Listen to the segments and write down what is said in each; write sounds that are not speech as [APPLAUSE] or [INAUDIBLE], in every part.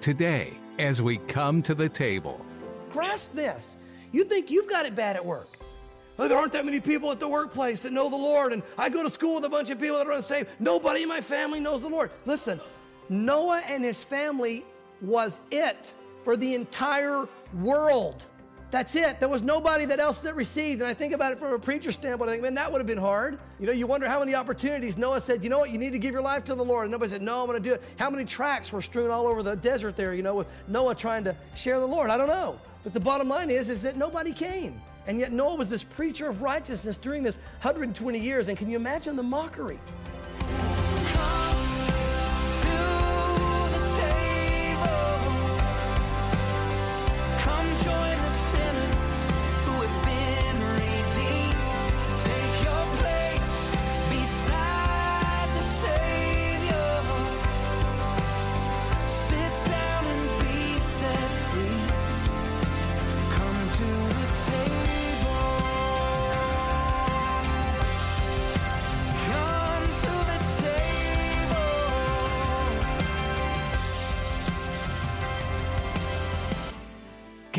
today as we come to the table. Grasp this. You think you've got it bad at work. There aren't that many people at the workplace that know the Lord, and I go to school with a bunch of people that are unsaved. Nobody in my family knows the Lord. Listen, Noah and his family was it for the entire world. That's it. There was nobody that else that received. And I think about it from a preacher standpoint. I think, man, that would have been hard. You know, you wonder how many opportunities Noah said, you know what, you need to give your life to the Lord. And nobody said, no, I'm going to do it. How many tracks were strewn all over the desert there, you know, with Noah trying to share the Lord? I don't know. But the bottom line is, is that nobody came. And yet Noah was this preacher of righteousness during this 120 years. And can you imagine the mockery?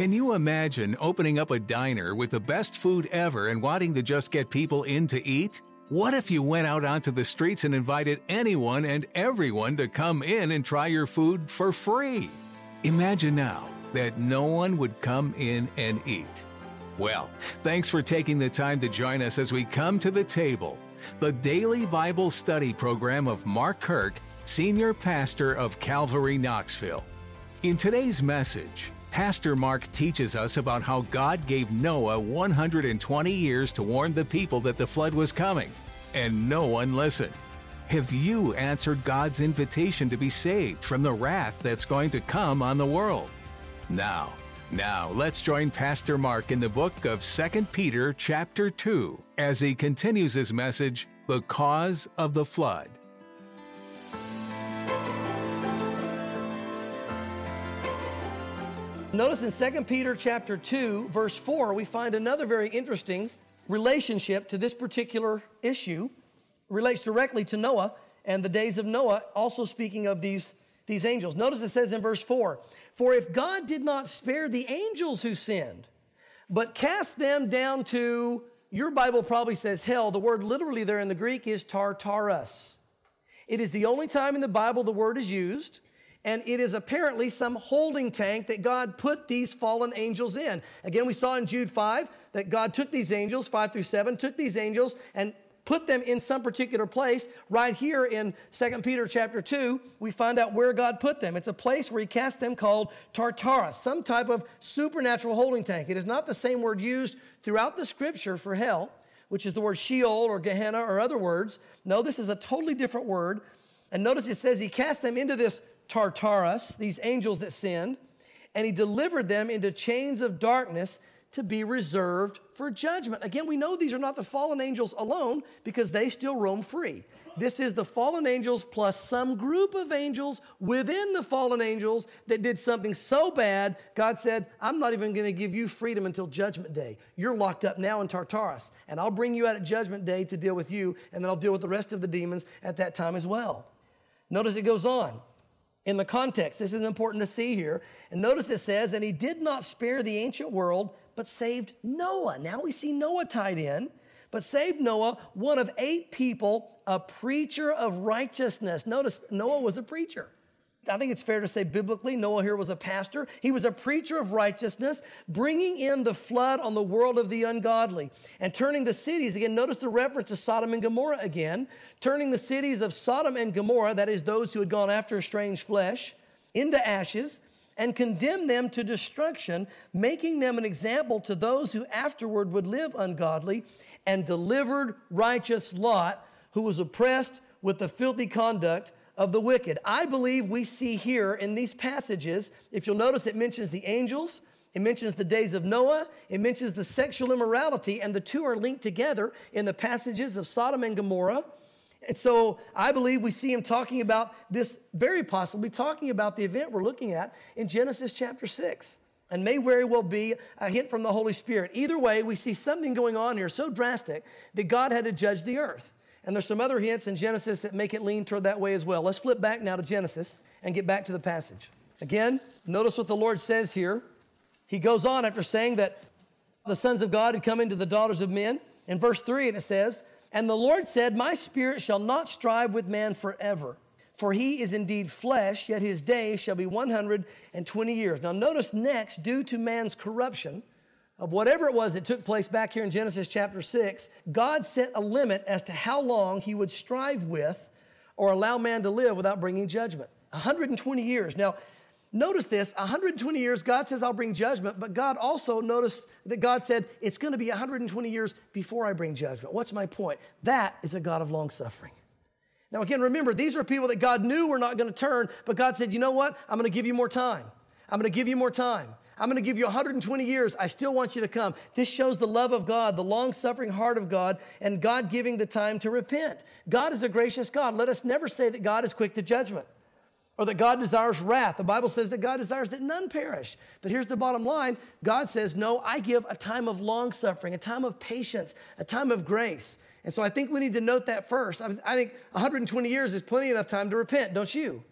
Can you imagine opening up a diner with the best food ever and wanting to just get people in to eat? What if you went out onto the streets and invited anyone and everyone to come in and try your food for free? Imagine now that no one would come in and eat. Well, thanks for taking the time to join us as we come to the table. The daily Bible study program of Mark Kirk, Senior Pastor of Calvary Knoxville. In today's message, Pastor Mark teaches us about how God gave Noah 120 years to warn the people that the flood was coming, and no one listened. Have you answered God's invitation to be saved from the wrath that's going to come on the world? Now, now let's join Pastor Mark in the book of 2 Peter chapter 2 as he continues his message, The Cause of the Flood. Notice in 2 Peter chapter 2, verse 4, we find another very interesting relationship to this particular issue. It relates directly to Noah and the days of Noah, also speaking of these, these angels. Notice it says in verse 4 For if God did not spare the angels who sinned, but cast them down to, your Bible probably says hell. The word literally there in the Greek is tartarus. It is the only time in the Bible the word is used and it is apparently some holding tank that God put these fallen angels in. Again, we saw in Jude 5 that God took these angels, 5 through 7, took these angels and put them in some particular place. Right here in 2 Peter chapter 2, we find out where God put them. It's a place where he cast them called Tartarus, some type of supernatural holding tank. It is not the same word used throughout the scripture for hell, which is the word Sheol or Gehenna or other words. No, this is a totally different word. And notice it says he cast them into this Tartarus, these angels that sinned, and he delivered them into chains of darkness to be reserved for judgment. Again, we know these are not the fallen angels alone because they still roam free. This is the fallen angels plus some group of angels within the fallen angels that did something so bad, God said, I'm not even going to give you freedom until judgment day. You're locked up now in Tartarus, and I'll bring you out at judgment day to deal with you, and then I'll deal with the rest of the demons at that time as well. Notice it goes on in the context. This is important to see here. And notice it says, and he did not spare the ancient world, but saved Noah. Now we see Noah tied in, but saved Noah, one of eight people, a preacher of righteousness. Notice Noah was a preacher. I think it's fair to say biblically, Noah here was a pastor. He was a preacher of righteousness, bringing in the flood on the world of the ungodly and turning the cities, again, notice the reference to Sodom and Gomorrah again, turning the cities of Sodom and Gomorrah, that is, those who had gone after strange flesh, into ashes and condemned them to destruction, making them an example to those who afterward would live ungodly, and delivered righteous Lot, who was oppressed with the filthy conduct of the wicked. I believe we see here in these passages, if you'll notice, it mentions the angels, it mentions the days of Noah, it mentions the sexual immorality, and the two are linked together in the passages of Sodom and Gomorrah. And so I believe we see him talking about this, very possibly talking about the event we're looking at in Genesis chapter 6 and may very well be a hint from the Holy Spirit. Either way, we see something going on here so drastic that God had to judge the earth. And there's some other hints in Genesis that make it lean toward that way as well. Let's flip back now to Genesis and get back to the passage. Again, notice what the Lord says here. He goes on after saying that the sons of God had come into the daughters of men. In verse 3, and it says, And the Lord said, My spirit shall not strive with man forever. For he is indeed flesh, yet his day shall be 120 years. Now, notice next, due to man's corruption of whatever it was that took place back here in Genesis chapter 6, God set a limit as to how long he would strive with or allow man to live without bringing judgment. 120 years. Now, Notice this 120 years, God says, I'll bring judgment, but God also noticed that God said, it's going to be 120 years before I bring judgment. What's my point? That is a God of long suffering. Now, again, remember, these are people that God knew were not going to turn, but God said, you know what? I'm going to give you more time. I'm going to give you more time. I'm going to give you 120 years. I still want you to come. This shows the love of God, the long suffering heart of God, and God giving the time to repent. God is a gracious God. Let us never say that God is quick to judgment or that God desires wrath. The Bible says that God desires that none perish. But here's the bottom line God says, No, I give a time of long suffering, a time of patience, a time of grace. And so I think we need to note that first. I think 120 years is plenty enough time to repent, don't you?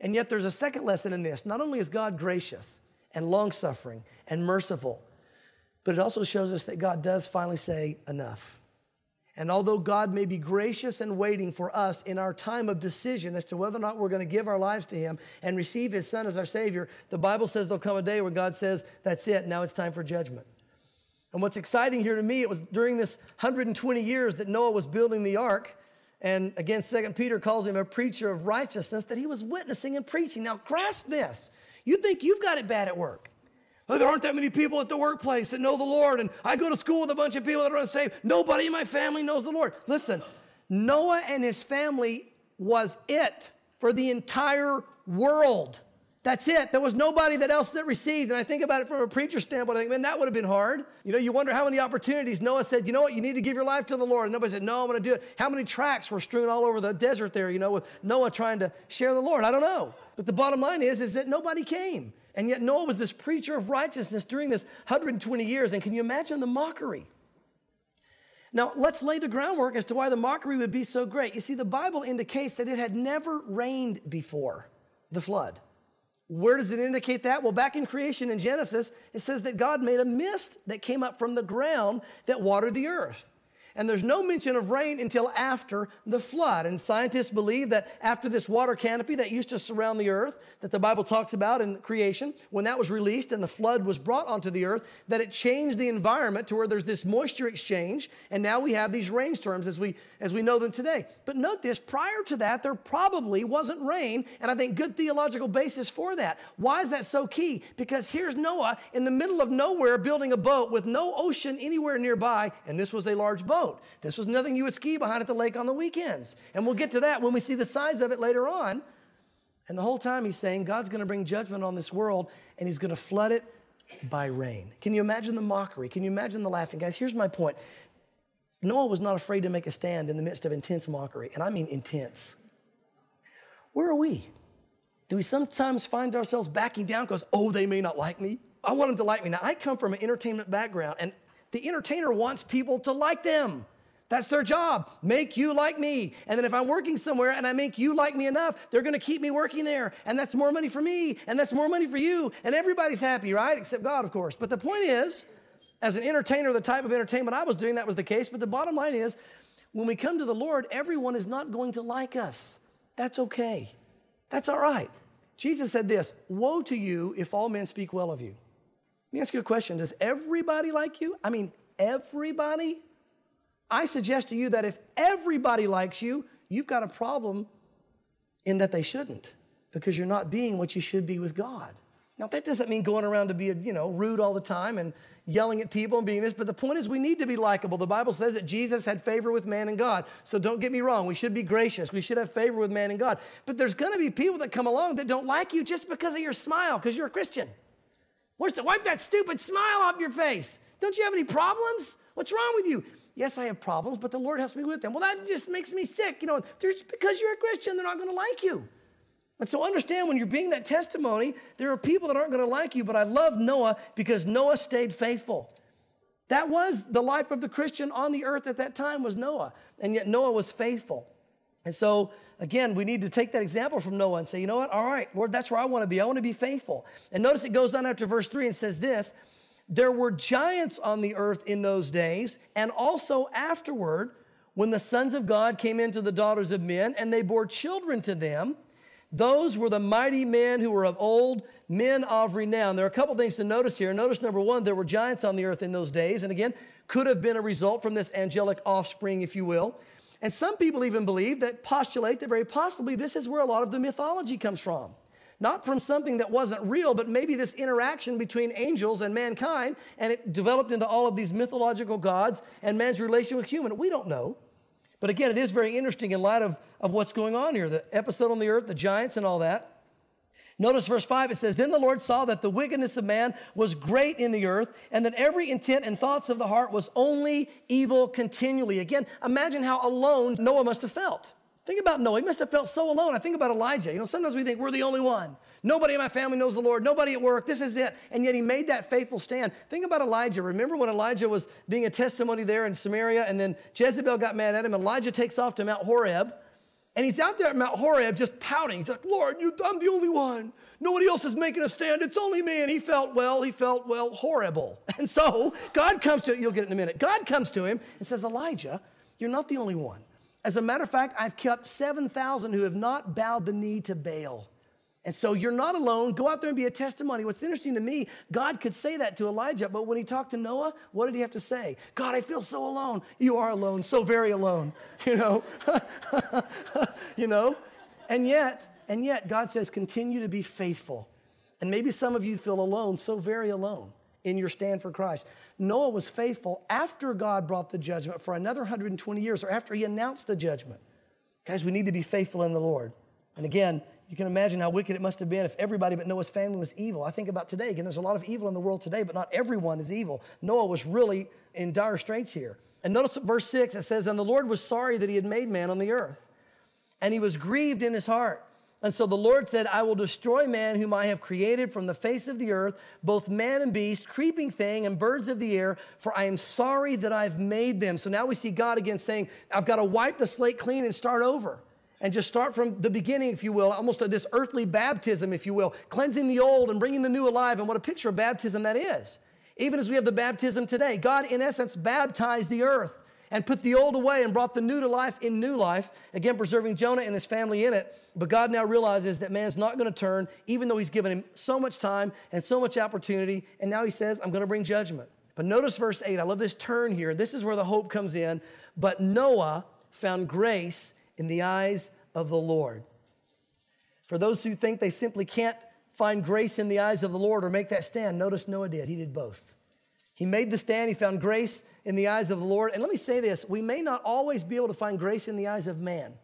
And yet there's a second lesson in this. Not only is God gracious and long suffering and merciful, but it also shows us that God does finally say, Enough. And although God may be gracious and waiting for us in our time of decision as to whether or not we're going to give our lives to Him and receive His Son as our Savior, the Bible says there'll come a day where God says, That's it, now it's time for judgment. And what's exciting here to me, it was during this 120 years that Noah was building the ark. And again, Second Peter calls him a preacher of righteousness, that he was witnessing and preaching. Now, grasp this. You think you've got it bad at work. There aren't that many people at the workplace that know the Lord, and I go to school with a bunch of people that are unsaved. Nobody in my family knows the Lord. Listen, Noah and his family was it for the entire world. That's it. There was nobody that else that received. And I think about it from a preacher standpoint. I think, man, that would have been hard. You know, you wonder how many opportunities Noah said, you know what, you need to give your life to the Lord. And nobody said, no, I'm going to do it. How many tracks were strewn all over the desert there, you know, with Noah trying to share the Lord? I don't know. But the bottom line is, is that nobody came. And yet Noah was this preacher of righteousness during this 120 years. And can you imagine the mockery? Now, let's lay the groundwork as to why the mockery would be so great. You see, the Bible indicates that it had never rained before the flood. Where does it indicate that? Well, back in creation in Genesis, it says that God made a mist that came up from the ground that watered the earth. And there's no mention of rain until after the flood. And scientists believe that after this water canopy that used to surround the earth, that the Bible talks about in creation, when that was released and the flood was brought onto the earth, that it changed the environment to where there's this moisture exchange, and now we have these rainstorms as we as we know them today. But note this, prior to that, there probably wasn't rain, and I think good theological basis for that. Why is that so key? Because here's Noah in the middle of nowhere building a boat with no ocean anywhere nearby, and this was a large boat boat. This was nothing you would ski behind at the lake on the weekends. And we'll get to that when we see the size of it later on. And the whole time he's saying God's going to bring judgment on this world and he's going to flood it by rain. Can you imagine the mockery? Can you imagine the laughing? Guys, here's my point Noah was not afraid to make a stand in the midst of intense mockery, and I mean intense. Where are we? Do we sometimes find ourselves backing down because, oh, they may not like me? I want them to like me. Now, I come from an entertainment background, and the entertainer wants people to like them. That's their job. Make you like me. And then if I'm working somewhere and I make you like me enough, they're going to keep me working there. And that's more money for me. And that's more money for you. And everybody's happy, right? Except God, of course. But the point is, as an entertainer, the type of entertainment I was doing, that was the case. But the bottom line is, when we come to the Lord, everyone is not going to like us. That's okay. That's all right. Jesus said this Woe to you if all men speak well of you. Let me ask you a question Does everybody like you? I mean, everybody? I suggest to you that if everybody likes you, you've got a problem in that they shouldn't because you're not being what you should be with God. Now, that doesn't mean going around to be, you know, rude all the time and yelling at people and being this, but the point is we need to be likable. The Bible says that Jesus had favor with man and God. So don't get me wrong, we should be gracious. We should have favor with man and God. But there's going to be people that come along that don't like you just because of your smile, because you're a Christian. Where's the, wipe that stupid smile off your face. Don't you have any problems? What's wrong with you? Yes, I have problems, but the Lord helps me with them. Well, that just makes me sick. You know, just because you're a Christian, they're not going to like you. And so understand when you're being that testimony, there are people that aren't going to like you, but I love Noah because Noah stayed faithful. That was the life of the Christian on the earth at that time was Noah. And yet Noah was faithful. And so, again, we need to take that example from Noah and say, you know what? All right, Lord, that's where I want to be. I want to be faithful. And notice it goes on after verse 3 and says this There were giants on the earth in those days, and also afterward, when the sons of God came into the daughters of men, and they bore children to them. Those were the mighty men who were of old, men of renown. There are a couple things to notice here. Notice number one, there were giants on the earth in those days. And again, could have been a result from this angelic offspring, if you will. And some people even believe that postulate that very possibly this is where a lot of the mythology comes from. Not from something that wasn't real, but maybe this interaction between angels and mankind, and it developed into all of these mythological gods and man's relation with human. We don't know. But again, it is very interesting in light of, of what's going on here the episode on the earth, the giants, and all that. Notice verse 5, it says, Then the Lord saw that the wickedness of man was great in the earth, and that every intent and thoughts of the heart was only evil continually. Again, imagine how alone Noah must have felt. Think about Noah. He must have felt so alone. I think about Elijah. You know, sometimes we think we're the only one. Nobody in my family knows the Lord. Nobody at work. This is it. And yet he made that faithful stand. Think about Elijah. Remember when Elijah was being a testimony there in Samaria, and then Jezebel got mad at him. Elijah takes off to Mount Horeb. And he's out there at Mount Horeb just pouting. He's like, Lord, I'm the only one. Nobody else is making a stand. It's only me. And he felt, well, he felt, well, horrible. [LAUGHS] And so God comes to, you'll get it in a minute. God comes to him and says, Elijah, you're not the only one. As a matter of fact, I've kept 7,000 who have not bowed the knee to Baal. And so you're not alone. Go out there and be a testimony. What's interesting to me, God could say that to Elijah, but when he talked to Noah, what did he have to say? God, I feel so alone. You are alone, so very alone. [LAUGHS] You know? [LAUGHS] you know? And yet, and yet God says, continue to be faithful. And maybe some of you feel alone, so very alone in your stand for Christ. Noah was faithful after God brought the judgment for another 120 years or after he announced the judgment. Guys, we need to be faithful in the Lord. And again, you can imagine how wicked it must have been if everybody but Noah's family was evil. I think about today. Again, there's a lot of evil in the world today, but not everyone is evil. Noah was really in dire straits here. And notice verse 6, it says, And the Lord was sorry that he had made man on the earth, and he was grieved in his heart. And so the Lord said, I will destroy man whom I have created from the face of the earth, both man and beast, creeping thing, and birds of the air, for I am sorry that I've made them. So now we see God again saying, I've got to wipe the slate clean and start over and just start from the beginning, if you will, almost this earthly baptism, if you will, cleansing the old and bringing the new alive. And what a picture of baptism that is. Even as we have the baptism today, God, in essence, baptized the earth and put the old away and brought the new to life in new life, again, preserving Jonah and his family in it. But God now realizes that man's not going to turn, even though he's given him so much time and so much opportunity. And now he says, I'm going to bring judgment. But notice verse 8. I love this turn here. This is where the hope comes in. But Noah found grace in the eyes of the Lord. For those who think they simply can't find grace in the eyes of the Lord or make that stand, notice Noah did. He did both. He made the stand, he found grace in the eyes of the Lord. And let me say this we may not always be able to find grace in the eyes of man.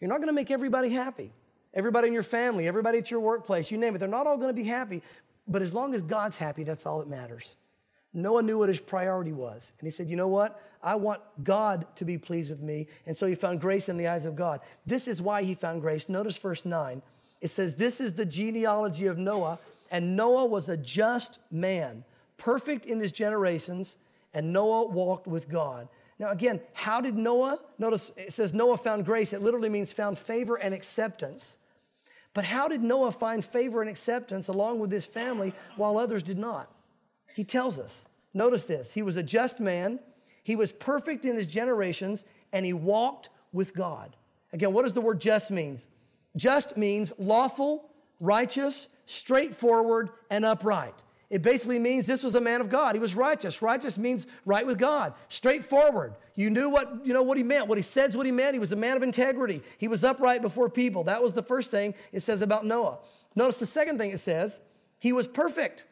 You're not going to make everybody happy. Everybody in your family, everybody at your workplace, you name it, they're not all going to be happy. But as long as God's happy, that's all that matters. Noah knew what his priority was. And he said, You know what? I want God to be pleased with me. And so he found grace in the eyes of God. This is why he found grace. Notice verse 9. It says, This is the genealogy of Noah. And Noah was a just man, perfect in his generations. And Noah walked with God. Now, again, how did Noah? Notice it says Noah found grace. It literally means found favor and acceptance. But how did Noah find favor and acceptance along with his family while others did not? He tells us. Notice this He was a just man, he was perfect in his generations, and he walked with God. Again, what does the word just means? Just means lawful, righteous, straightforward, and upright. It basically means this was a man of God. He was righteous. Righteous means right with God, straightforward. You knew what, you know, what he meant. What he said's what he meant. He was a man of integrity. He was upright before people. That was the first thing it says about Noah. Notice the second thing it says, he was perfect.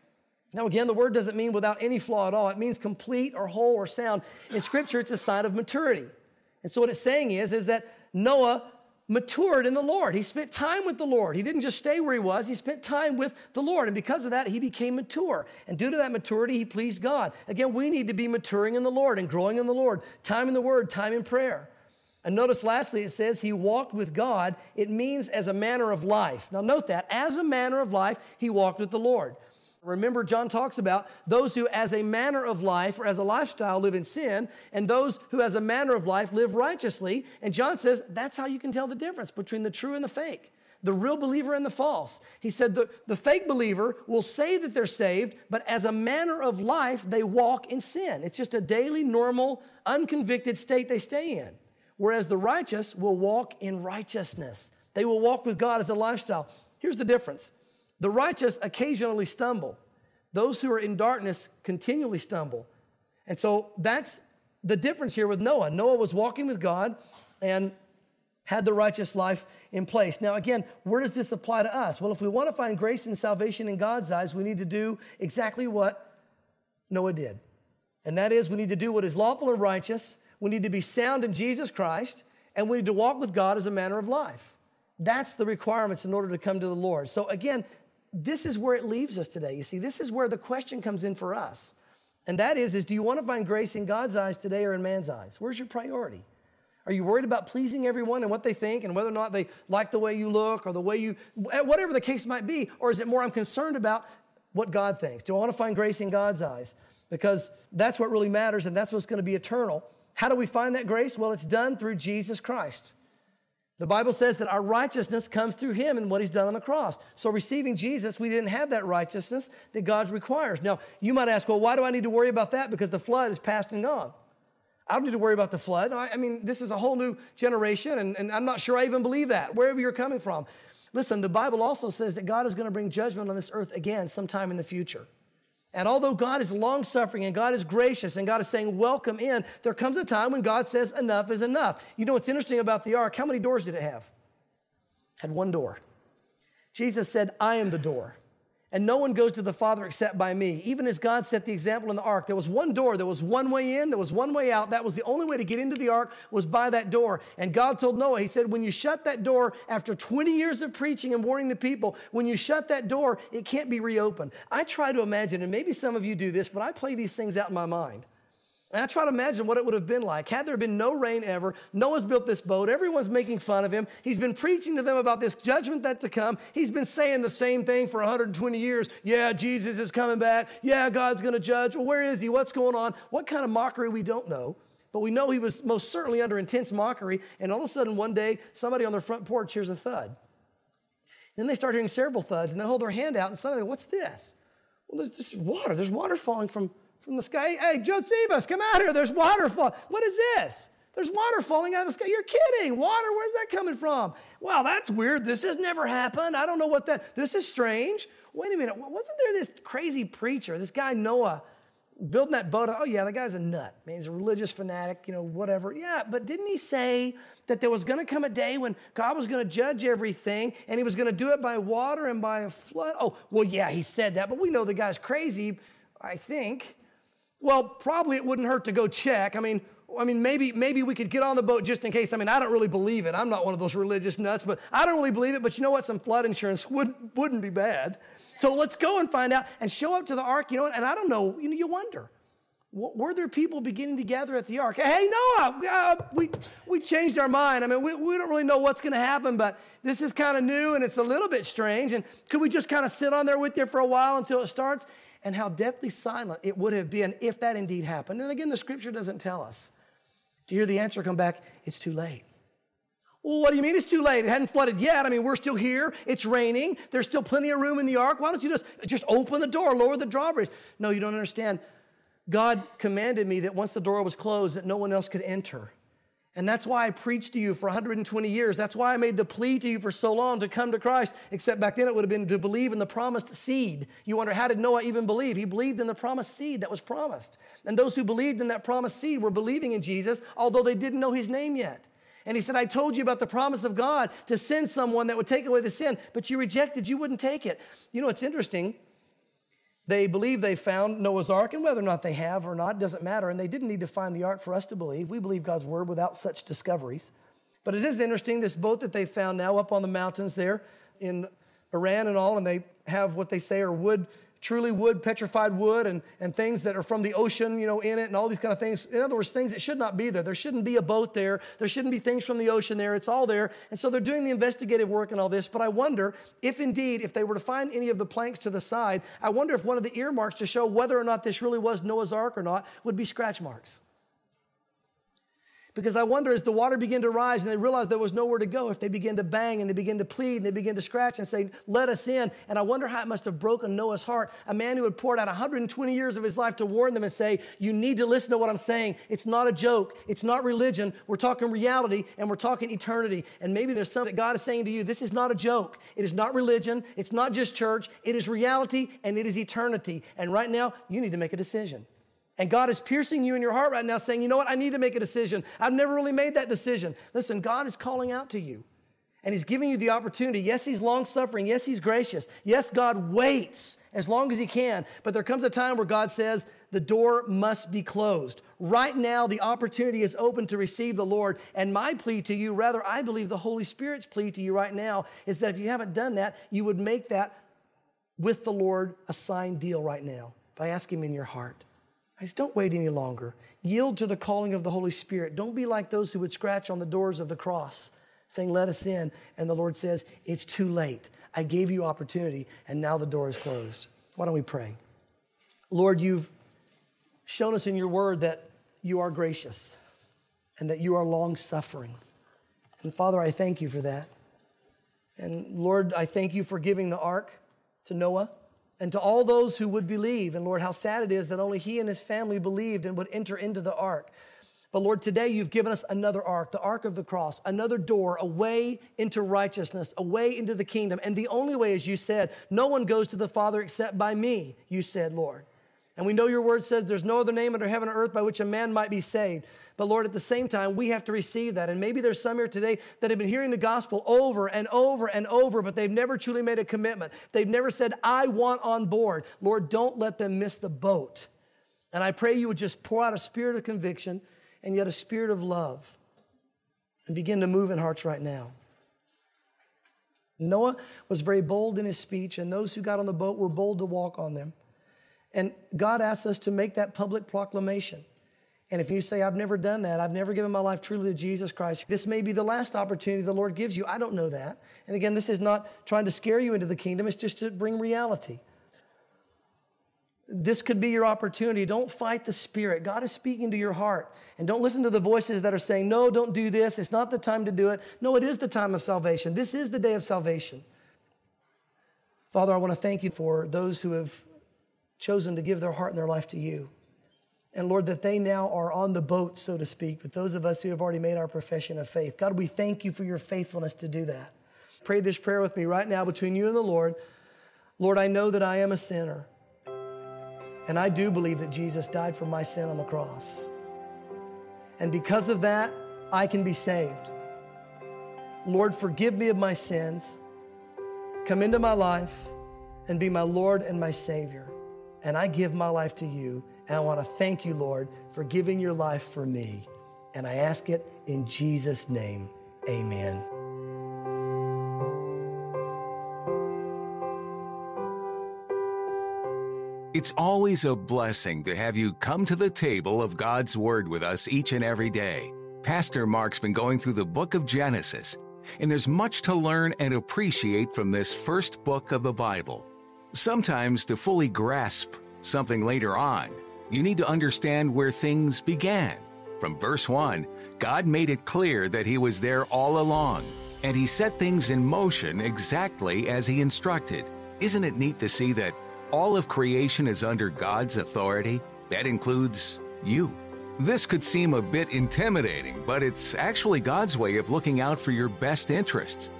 Now, again, the word doesn't mean without any flaw at all. It means complete or whole or sound. In Scripture, it's a sign of maturity. And so, what it's saying is, is that Noah matured in the Lord. He spent time with the Lord. He didn't just stay where he was, he spent time with the Lord. And because of that, he became mature. And due to that maturity, he pleased God. Again, we need to be maturing in the Lord and growing in the Lord. Time in the Word, time in prayer. And notice lastly, it says he walked with God. It means as a manner of life. Now, note that as a manner of life, he walked with the Lord. Remember, John talks about those who, as a manner of life or as a lifestyle, live in sin, and those who, as a manner of life, live righteously. And John says that's how you can tell the difference between the true and the fake, the real believer and the false. He said the, the fake believer will say that they're saved, but as a manner of life, they walk in sin. It's just a daily, normal, unconvicted state they stay in. Whereas the righteous will walk in righteousness, they will walk with God as a lifestyle. Here's the difference the righteous occasionally stumble. Those who are in darkness continually stumble. And so that's the difference here with Noah. Noah was walking with God and had the righteous life in place. Now, again, where does this apply to us? Well, if we want to find grace and salvation in God's eyes, we need to do exactly what Noah did. And that is, we need to do what is lawful and righteous. We need to be sound in Jesus Christ, and we need to walk with God as a manner of life. That's the requirements in order to come to the Lord. So, again, this is where it leaves us today. You see, this is where the question comes in for us. And that is, is do you want to find grace in God's eyes today or in man's eyes? Where's your priority? Are you worried about pleasing everyone and what they think and whether or not they like the way you look or the way you, whatever the case might be? Or is it more I'm concerned about what God thinks? Do I want to find grace in God's eyes? Because that's what really matters and that's what's going to be eternal. How do we find that grace? Well, it's done through Jesus Christ. The Bible says that our righteousness comes through him and what he's done on the cross. So, receiving Jesus, we didn't have that righteousness that God requires. Now, you might ask, well, why do I need to worry about that? Because the flood is past and gone. I don't need to worry about the flood. I, I mean, this is a whole new generation, and, and I'm not sure I even believe that, wherever you're coming from. Listen, the Bible also says that God is going to bring judgment on this earth again sometime in the future. And although God is long suffering and God is gracious and God is saying, welcome in, there comes a time when God says, enough is enough. You know what's interesting about the ark? How many doors did it have? It had one door. Jesus said, I am the door and no one goes to the Father except by me. Even as God set the example in the ark, there was one door, there was one way in, there was one way out. That was the only way to get into the ark was by that door. And God told Noah, He said, when you shut that door after 20 years of preaching and warning the people, when you shut that door, it can't be reopened. I try to imagine, and maybe some of you do this, but I play these things out in my mind. And I try to imagine what it would have been like. Had there been no rain ever, Noah's built this boat, everyone's making fun of him. He's been preaching to them about this judgment that's to come. He's been saying the same thing for 120 years. Yeah, Jesus is coming back. Yeah, God's going to judge. Well, where is he? What's going on? What kind of mockery we don't know. But we know he was most certainly under intense mockery. And all of a sudden, one day, somebody on their front porch hears a thud. Then they start hearing several thuds, and they hold their hand out, and suddenly, what's this? Well, there's this water. There's water falling from from the sky. Hey, Josephus, come out here. There's water falling. What is this? There's water falling out of the sky. You're kidding. Water, where's that coming from? Wow, that's weird. This has never happened. I don't know what that, this is strange. Wait a minute. Wasn't there this crazy preacher, this guy Noah, building that boat? Oh, yeah, the guy's a nut. I mean, he's a religious fanatic, you know, whatever. Yeah, but didn't he say that there was going to come a day when God was going to judge everything and he was going to do it by water and by a flood? Oh, well, yeah, he said that, but we know the guy's crazy, I think. Well, probably it wouldn't hurt to go check. I mean, I mean, maybe, maybe we could get on the boat just in case. I mean, I don't really believe it. I'm not one of those religious nuts, but I don't really believe it. But you know what? Some flood insurance would, wouldn't be bad. So let's go and find out and show up to the ark, you know, and I don't know, you know, you wonder. Were there people beginning to gather at the ark? Hey, Noah, uh, we, we changed our mind. I mean, we, we don't really know what's going to happen, but this is kind of new and it's a little bit strange. And could we just kind of sit on there with you for a while until it starts? And how deathly silent it would have been if that indeed happened. And again, the scripture doesn't tell us. To hear the answer come back, it's too late. Well, what do you mean it's too late? It hadn't flooded yet. I mean, we're still here. It's raining. There's still plenty of room in the ark. Why don't you just, just open the door, lower the drawbridge? No, you don't understand. God commanded me that once the door was closed, that no one else could enter. And that's why I preached to you for 120 years. That's why I made the plea to you for so long to come to Christ, except back then it would have been to believe in the promised seed. You wonder, how did Noah even believe? He believed in the promised seed that was promised. And those who believed in that promised seed were believing in Jesus, although they didn't know his name yet. And he said, I told you about the promise of God to send someone that would take away the sin, but you rejected, you wouldn't take it. You know, it's interesting. They believe they found Noah's ark, and whether or not they have or not doesn't matter. And they didn't need to find the ark for us to believe. We believe God's word without such discoveries. But it is interesting, this boat that they found now up on the mountains there in Iran and all, and they have what they say are wood truly wood, petrified wood, and, and things that are from the ocean, you know, in it, and all these kind of things. In other words, things that should not be there. There shouldn't be a boat there. There shouldn't be things from the ocean there. It's all there. And so they're doing the investigative work and all this. But I wonder if indeed, if they were to find any of the planks to the side, I wonder if one of the earmarks to show whether or not this really was Noah's Ark or not would be scratch marks. Because I wonder as the water began to rise and they realized there was nowhere to go, if they began to bang and they began to plead and they began to scratch and say, Let us in. And I wonder how it must have broken Noah's heart. A man who had poured out 120 years of his life to warn them and say, You need to listen to what I'm saying. It's not a joke, it's not religion. We're talking reality and we're talking eternity. And maybe there's something that God is saying to you this is not a joke. It is not religion, it's not just church, it is reality and it is eternity. And right now, you need to make a decision. And God is piercing you in your heart right now, saying, You know what? I need to make a decision. I've never really made that decision. Listen, God is calling out to you, and He's giving you the opportunity. Yes, He's long suffering. Yes, He's gracious. Yes, God waits as long as He can. But there comes a time where God says, The door must be closed. Right now, the opportunity is open to receive the Lord. And my plea to you, rather, I believe the Holy Spirit's plea to you right now, is that if you haven't done that, you would make that with the Lord a signed deal right now by asking Him in your heart. Guys, don't wait any longer. Yield to the calling of the Holy Spirit. Don't be like those who would scratch on the doors of the cross saying, Let us in. And the Lord says, It's too late. I gave you opportunity, and now the door is closed. Why don't we pray? Lord, you've shown us in your word that you are gracious and that you are long suffering. And Father, I thank you for that. And Lord, I thank you for giving the ark to Noah and to all those who would believe. And Lord, how sad it is that only he and his family believed and would enter into the ark. But Lord, today you've given us another ark, the ark of the cross, another door, a way into righteousness, a way into the kingdom. And the only way, as you said, no one goes to the Father except by me, you said, Lord. And we know your word says there's no other name under heaven or earth by which a man might be saved. But Lord, at the same time, we have to receive that. And maybe there's some here today that have been hearing the gospel over and over and over, but they've never truly made a commitment. They've never said, I want on board. Lord, don't let them miss the boat. And I pray you would just pour out a spirit of conviction and yet a spirit of love and begin to move in hearts right now. Noah was very bold in his speech, and those who got on the boat were bold to walk on them. And God asks us to make that public proclamation. And if you say, I've never done that, I've never given my life truly to Jesus Christ, this may be the last opportunity the Lord gives you. I don't know that. And again, this is not trying to scare you into the kingdom, it's just to bring reality. This could be your opportunity. Don't fight the Spirit. God is speaking to your heart. And don't listen to the voices that are saying, no, don't do this. It's not the time to do it. No, it is the time of salvation. This is the day of salvation. Father, I want to thank you for those who have chosen to give their heart and their life to you. And Lord, that they now are on the boat, so to speak, with those of us who have already made our profession of faith. God, we thank you for your faithfulness to do that. Pray this prayer with me right now between you and the Lord. Lord, I know that I am a sinner. And I do believe that Jesus died for my sin on the cross. And because of that, I can be saved. Lord, forgive me of my sins. Come into my life and be my Lord and my Savior. And I give my life to you and I want to thank you, Lord, for giving your life for me. And I ask it in Jesus' name. Amen. It's always a blessing to have you come to the table of God's Word with us each and every day. Pastor Mark's been going through the book of Genesis, and there's much to learn and appreciate from this first book of the Bible. Sometimes to fully grasp something later on, you need to understand where things began. From verse 1, God made it clear that He was there all along, and He set things in motion exactly as He instructed. Isn't it neat to see that all of creation is under God's authority? That includes you. This could seem a bit intimidating, but it's actually God's way of looking out for your best interests.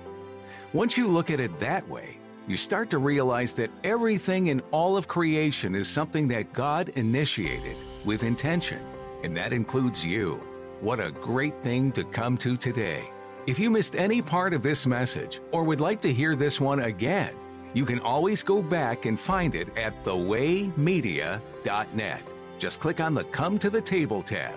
Once you look at it that way, you start to realize that everything in all of creation is something that God initiated with intention, and that includes you. What a great thing to come to today. If you missed any part of this message or would like to hear this one again, you can always go back and find it at thewaymedia.net. Just click on the Come to the Table tab.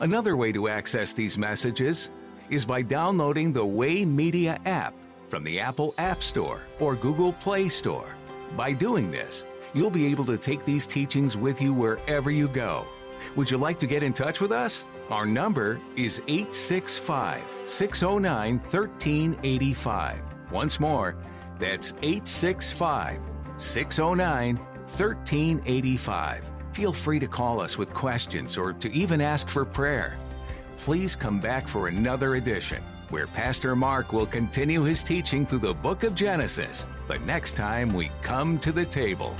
Another way to access these messages is by downloading the Way Media app from the Apple App Store or Google Play Store. By doing this, You'll be able to take these teachings with you wherever you go. Would you like to get in touch with us? Our number is 865 609 1385. Once more, that's 865 609 1385. Feel free to call us with questions or to even ask for prayer. Please come back for another edition where Pastor Mark will continue his teaching through the book of Genesis. But next time we come to the table.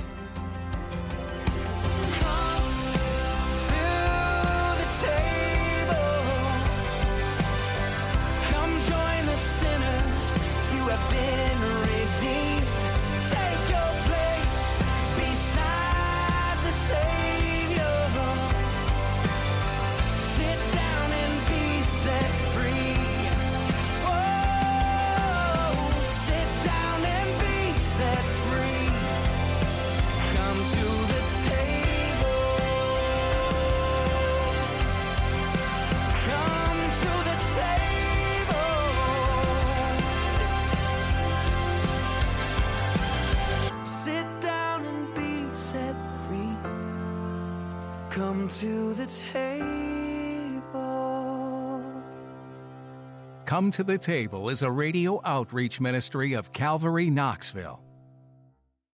Come to the Table is a radio outreach ministry of Calvary Knoxville.